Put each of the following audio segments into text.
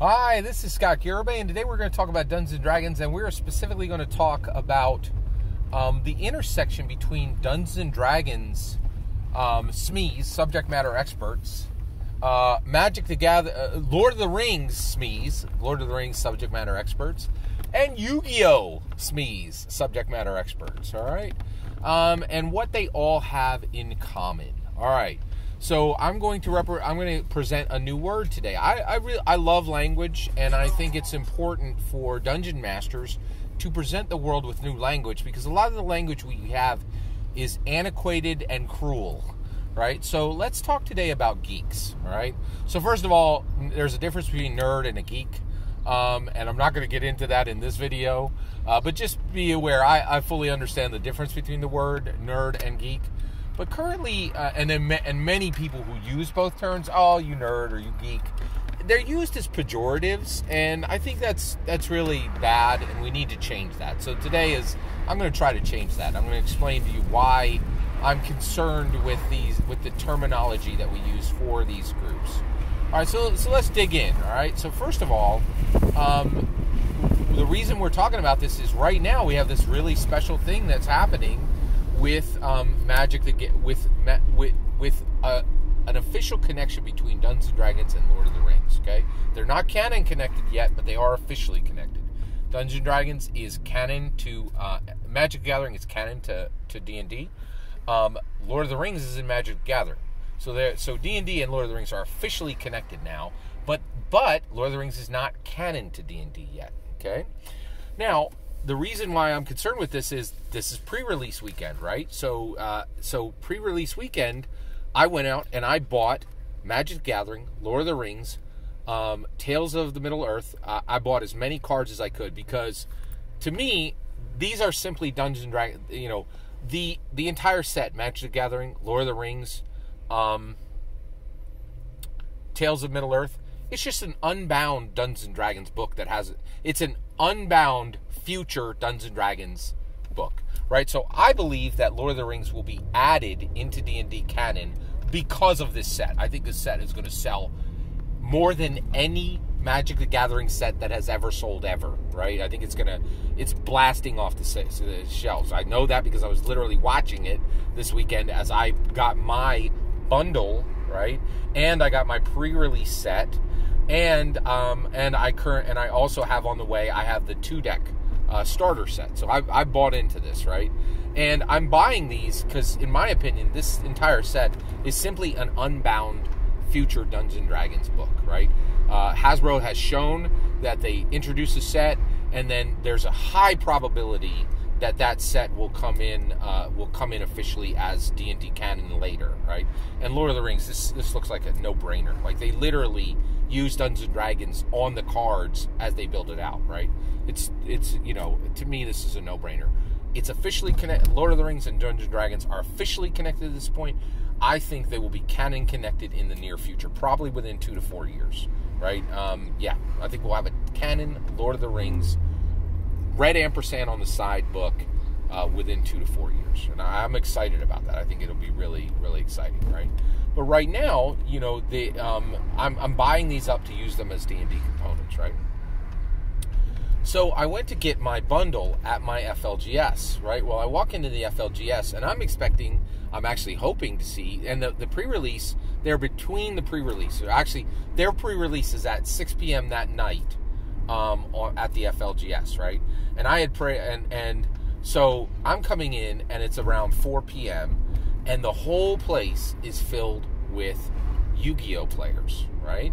Hi, this is Scott Garibay, and today we're going to talk about Dungeons and Dragons, and we're specifically going to talk about um, the intersection between Dungeons and Dragons um, SMEs, subject matter experts, uh, Magic the Gather, uh, Lord of the Rings SMEs, Lord of the Rings subject matter experts, and Yu-Gi-Oh SMEs, subject matter experts. All right, um, and what they all have in common. All right. So I'm going to rep- I'm going to present a new word today. I I, re- I love language, and I think it's important for dungeon masters to present the world with new language because a lot of the language we have is antiquated and cruel. Right, so let's talk today about geeks. All right, so first of all, there's a difference between nerd and a geek, um, and I'm not going to get into that in this video, uh, but just be aware I, I fully understand the difference between the word nerd and geek. But currently, uh, and then and many people who use both terms, oh, you nerd or you geek, they're used as pejoratives, and I think that's that's really bad, and we need to change that. So today is I'm going to try to change that. I'm going to explain to you why I'm concerned with these with the terminology that we use for these groups. All right, so so let's dig in. All right, so first of all, um, the reason we're talking about this is right now we have this really special thing that's happening with um, Magic the with with with a, an official connection between Dungeons and Dragons and Lord of the Rings. Okay, they're not canon connected yet, but they are officially connected. Dungeons and Dragons is canon to uh, Magic Gathering is canon to to D and D. Um, Lord of the Rings is in Magic Gathering, so there so D and D and Lord of the Rings are officially connected now. But but Lord of the Rings is not canon to D and D yet. Okay, now the reason why I'm concerned with this is this is pre-release weekend, right? So, uh, so pre-release weekend, I went out and I bought Magic Gathering, Lord of the Rings, um, Tales of the Middle Earth. Uh, I bought as many cards as I could because, to me, these are simply Dungeons and Dragons. You know, the the entire set: Magic Gathering, Lord of the Rings, um, Tales of Middle Earth. It's just an unbound Dungeons and Dragons book that has it. it's an unbound future Dungeons and Dragons book, right? So I believe that Lord of the Rings will be added into D&D canon because of this set. I think this set is going to sell more than any Magic the Gathering set that has ever sold ever, right? I think it's gonna, it's blasting off the, the shelves. I know that because I was literally watching it this weekend as I got my bundle, right, and I got my pre-release set, and um, and I current and I also have on the way I have the two deck uh, starter set. So I, I bought into this, right? And I'm buying these because, in my opinion, this entire set is simply an unbound future Dungeons and Dragons book, right? Uh, Hasbro has shown that they introduce a set, and then there's a high probability that that set will come in uh, will come in officially as D and D canon later, right? And Lord of the Rings, this this looks like a no brainer. Like they literally use Dungeons and Dragons on the cards as they build it out, right? It's it's you know to me this is a no brainer. It's officially connected. Lord of the Rings and Dungeons and Dragons are officially connected at this point. I think they will be canon connected in the near future, probably within two to four years, right? Um, yeah, I think we'll have a canon Lord of the Rings red ampersand on the side book uh, within two to four years. And I'm excited about that. I think it'll be really, really exciting, right? But right now, you know, the um, I'm, I'm buying these up to use them as D&D components, right? So I went to get my bundle at my FLGS, right? Well, I walk into the FLGS and I'm expecting, I'm actually hoping to see, and the, the pre-release, they're between the pre-release. Actually, their pre-release is at 6 p.m. that night um, at the FLGS, right? And I had pray and and so I'm coming in and it's around 4 p.m. and the whole place is filled with Yu-Gi-Oh players, right?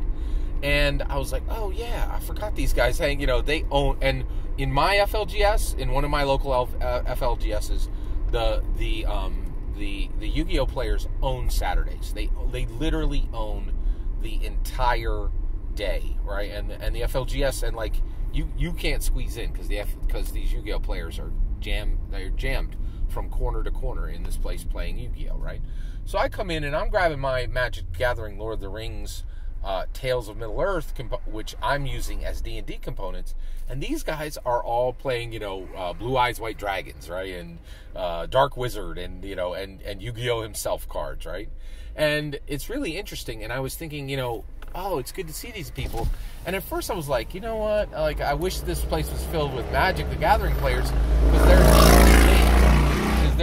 And I was like, oh yeah, I forgot these guys. hang, you know, they own and in my FLGS, in one of my local uh, FLGSs, the the um, the the Yu-Gi-Oh players own Saturdays. They they literally own the entire day, right? And and the FLGS and like you you can't squeeze in because the because these Yu-Gi-Oh players are jam they're jammed from corner to corner in this place playing Yu-Gi-Oh, right? So I come in and I'm grabbing my Magic Gathering Lord of the Rings uh, Tales of Middle Earth, comp- which I'm using as D and D components, and these guys are all playing, you know, uh, Blue Eyes White Dragons, right, and uh, Dark Wizard, and you know, and and Yu Gi Oh himself cards, right, and it's really interesting. And I was thinking, you know, oh, it's good to see these people. And at first, I was like, you know what? Like, I wish this place was filled with Magic the Gathering players because they're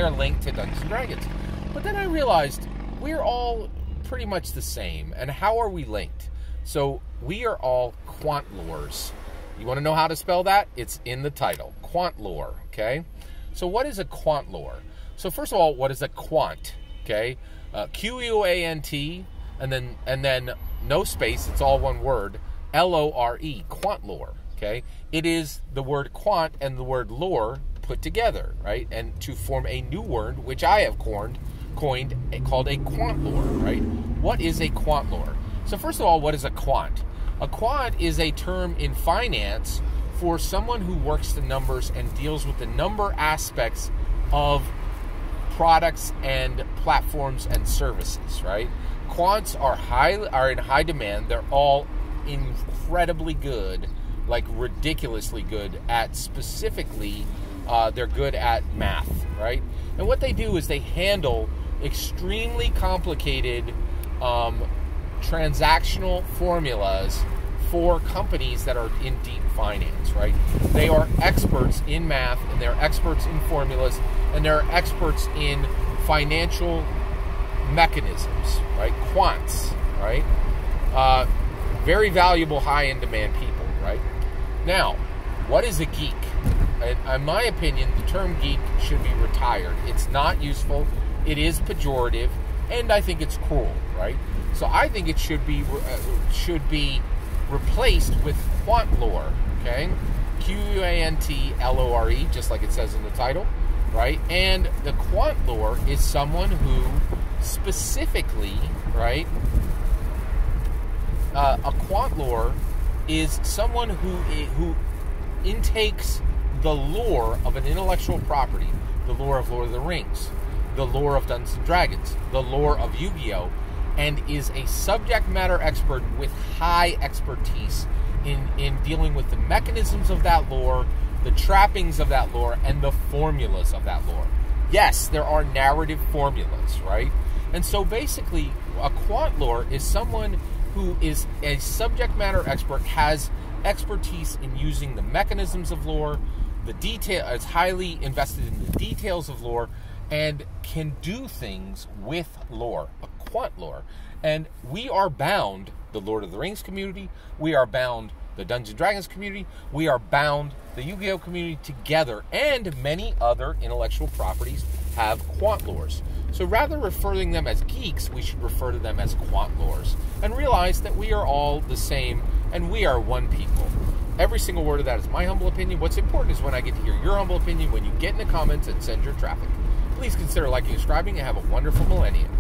they're linked to Dungeons and Dragons. But then I realized we're all pretty much the same. And how are we linked? So we are all quant lores. You want to know how to spell that? It's in the title. Quant lore. Okay. So what is a quant lore? So first of all, what is a quant? Okay, uh, Q U A N T, and then and then no space. It's all one word. L O R E. Quant lore. Okay, it is the word quant and the word lore put together, right? And to form a new word, which I have coined, coined called a quant lore, right? What is a quant lore? So first of all, what is a quant? A quant is a term in finance for someone who works the numbers and deals with the number aspects of products and platforms and services, right? Quants are high are in high demand. They're all incredibly good, like ridiculously good at specifically uh, they're good at math, right? And what they do is they handle extremely complicated um, transactional formulas for companies that are in deep finance, right? They are experts in math and they're experts in formulas and they're experts in financial mechanisms, right? Quants, right? Uh, very valuable, high in demand people, right? Now, what is a geek? In, my opinion, the term geek should be retired. It's not useful, it is pejorative, and I think it's cruel, right? So I think it should be uh, should be replaced with quant lore, okay? Q U A N T L O R E, just like it says in the title, right? And the quant lore is someone who specifically, right? Uh, a quant lore is someone who who intakes the lore of an intellectual property, the lore of Lord of the Rings, the lore of Dungeons and Dragons, the lore of Yu-Gi-Oh, and is a subject matter expert with high expertise in, in dealing with the mechanisms of that lore, the trappings of that lore, and the formulas of that lore. Yes, there are narrative formulas, right? And so basically, a quant lore is someone who is a subject matter expert, has expertise in using the mechanisms of lore, the detail is highly invested in the details of lore, and can do things with lore, a quant lore. And we are bound, the Lord of the Rings community, we are bound, the Dungeons Dragons community, we are bound, the Yu Gi Oh community together, and many other intellectual properties have quant lores. So rather referring them as geeks, we should refer to them as quant lores and realize that we are all the same and we are one people. Every single word of that is my humble opinion. What's important is when I get to hear your humble opinion when you get in the comments and send your traffic. Please consider liking and subscribing and have a wonderful millennium.